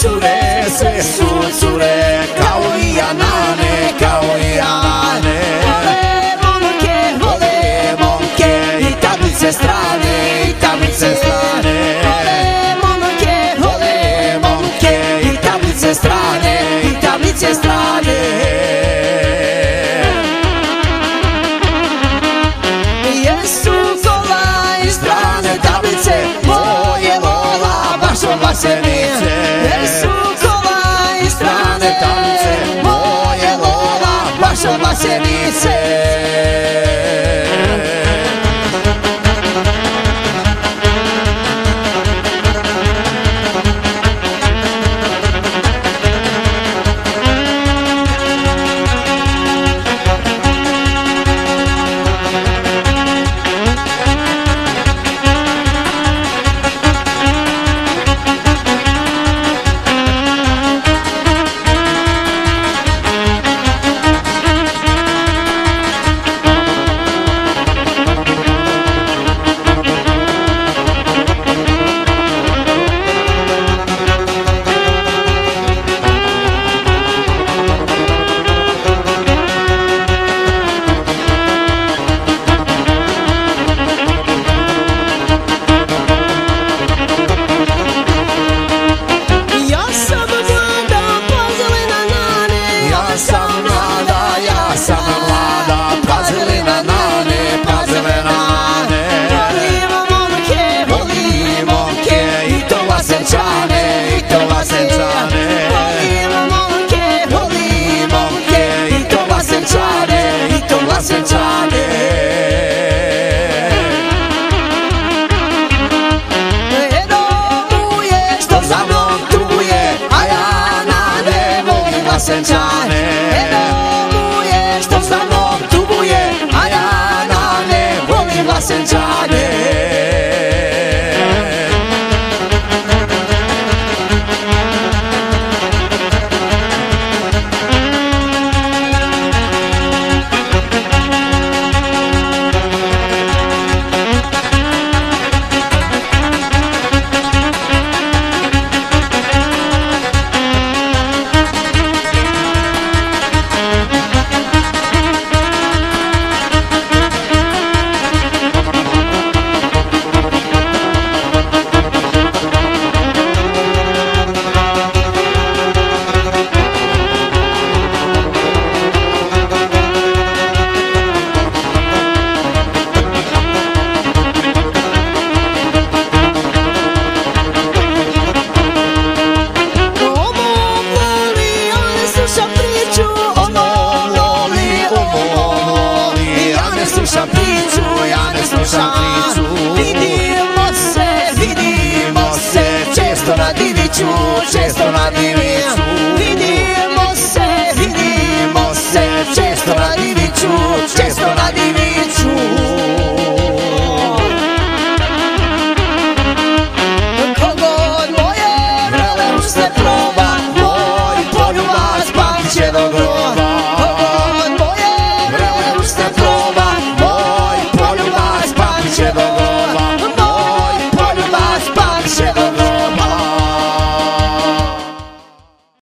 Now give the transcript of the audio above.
sure, sve su cure, kao i anane, kao i anane. Vole momke, vole momke, i tablice strane, i tablice strane. Vole momke, vole momke, i tablice strane, i tablice strane. St. John Tchau!